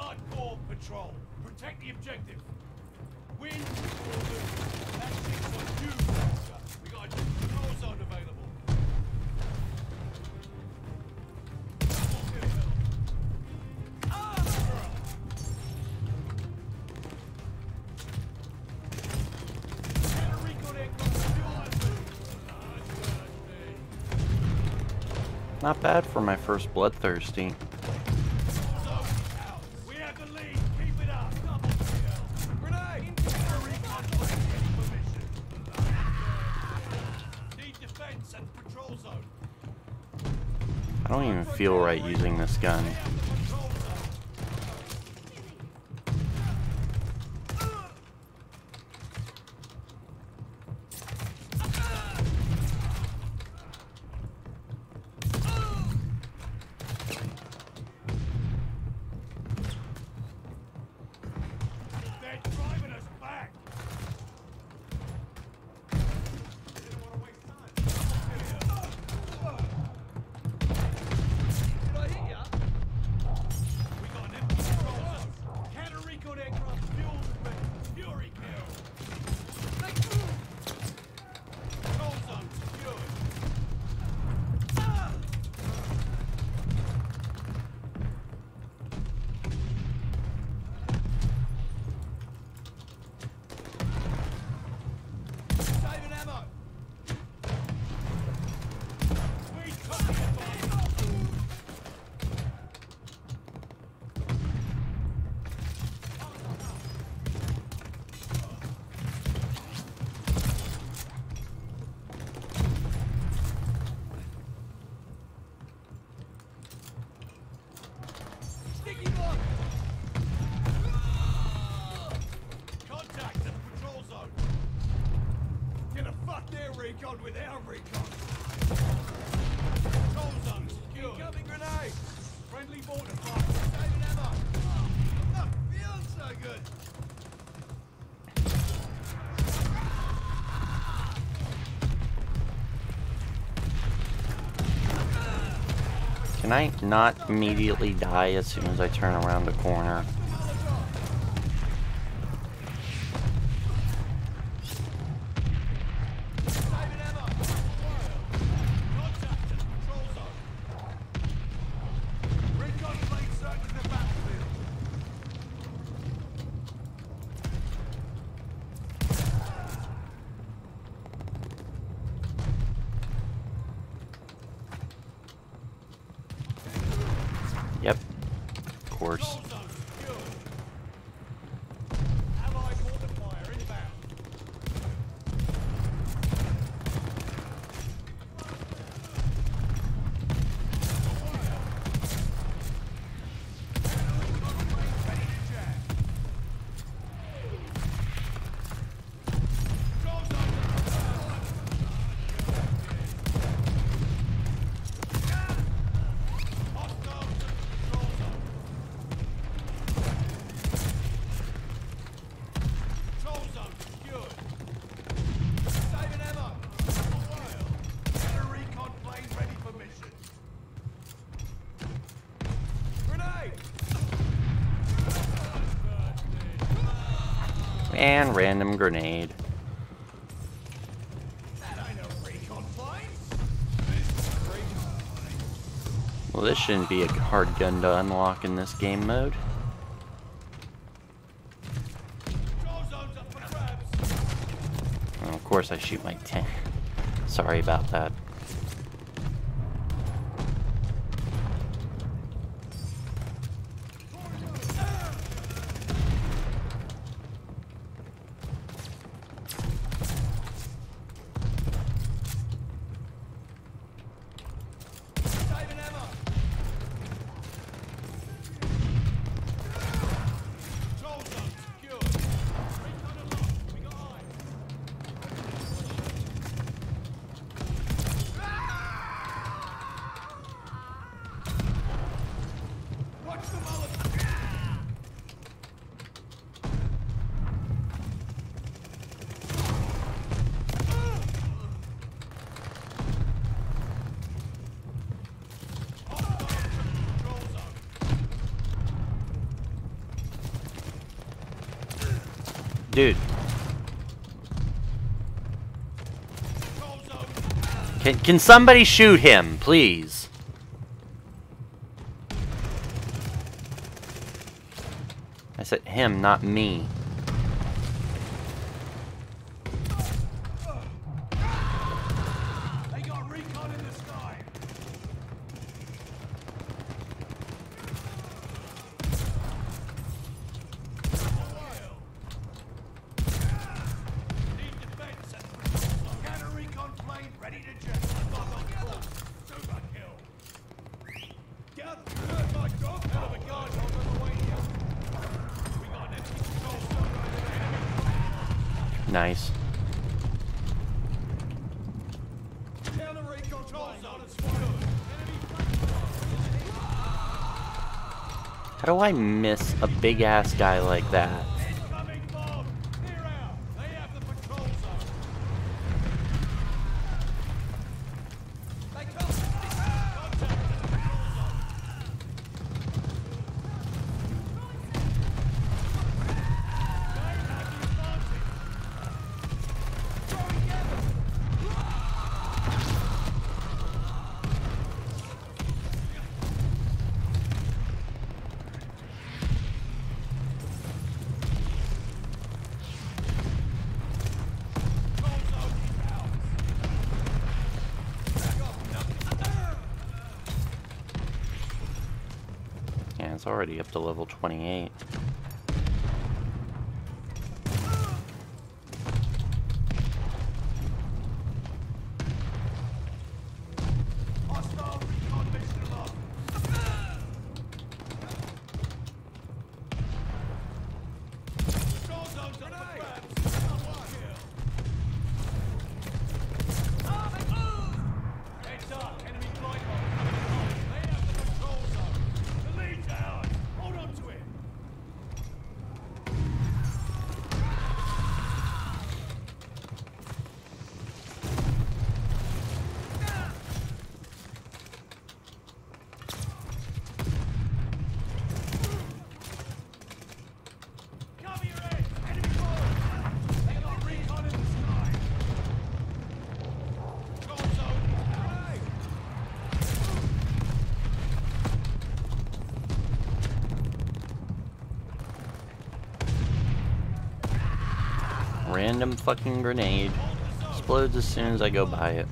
Hardcore patrol. Protect the objective. Win or lose. That shit's on you, Raptor. We got a control zone available. Not bad for my first Bloodthirsty. I don't even feel right using this gun. With our recon! Control zone secure! Incoming grenade! Friendly border fire! Saving ammo! Oh, not feeling so good! Can I not immediately die as soon as I turn around the corner? Saving ammo! Contact at the patrol zone! Recon plane searching the battlefield! Yep. Of course. Control zone secured! Allied mortar fire inbound! Control zone secured. Saving ammo. Get a recon plane ready for mission. Grenade! And random grenade. Well, this shouldn't be a hard gun to unlock in this game mode. And of course, I shoot my tank. Sorry about that. Can, can somebody shoot him, please? I said him, not me. Nice. How do I miss a big ass guy like that? It's already up to level 28. random fucking grenade. Explodes as soon as I go by it.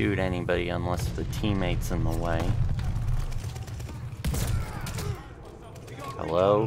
shoot anybody unless the teammate's in the way. Hello?